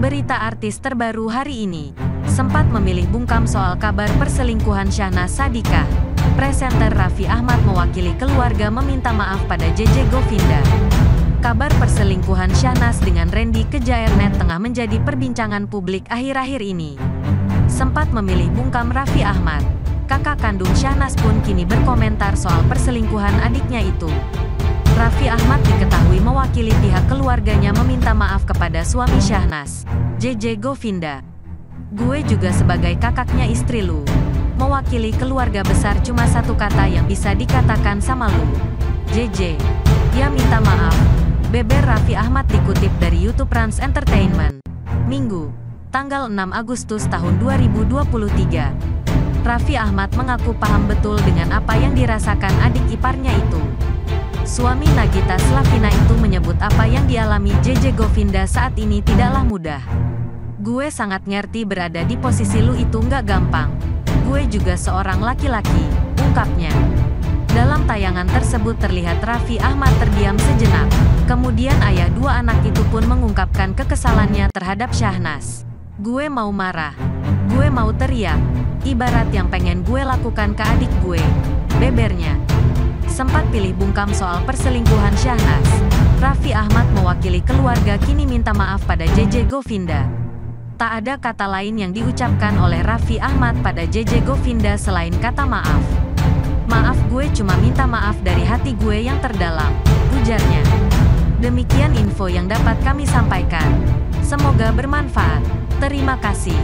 Berita artis terbaru hari ini sempat memilih bungkam soal kabar perselingkuhan Syahnas Sadika. Presenter Raffi Ahmad mewakili keluarga meminta maaf pada JJ Govinda. Kabar perselingkuhan Syahnas dengan Randy Kejairnet tengah menjadi perbincangan publik akhir-akhir ini. Sempat memilih bungkam Raffi Ahmad. Kakak kandung Syahnas pun kini berkomentar soal perselingkuhan adiknya itu. Raffi Ahmad diketahui mewakili keluarganya meminta maaf kepada suami Syahnas, JJ Govinda. Gue juga sebagai kakaknya istri lu. Mewakili keluarga besar cuma satu kata yang bisa dikatakan sama lu. JJ. Ya minta maaf. Beber Raffi Ahmad dikutip dari YouTube Rans Entertainment. Minggu, tanggal 6 Agustus tahun 2023. Raffi Ahmad mengaku paham betul dengan apa yang dirasakan adik iparnya itu. Suami Nagita Slavina itu menyebut apa yang dialami JJ Govinda saat ini tidaklah mudah. Gue sangat ngerti berada di posisi lu itu nggak gampang. Gue juga seorang laki-laki, ungkapnya. Dalam tayangan tersebut terlihat Raffi Ahmad terdiam sejenak. Kemudian ayah dua anak itu pun mengungkapkan kekesalannya terhadap Syahnas. Gue mau marah. Gue mau teriak. Ibarat yang pengen gue lakukan ke adik gue. Bebernya sempat pilih bungkam soal perselingkuhan Syahnas. Raffi Ahmad mewakili keluarga kini minta maaf pada JJ Govinda. Tak ada kata lain yang diucapkan oleh Raffi Ahmad pada JJ Govinda selain kata maaf. Maaf gue cuma minta maaf dari hati gue yang terdalam, ujarnya. Demikian info yang dapat kami sampaikan. Semoga bermanfaat. Terima kasih.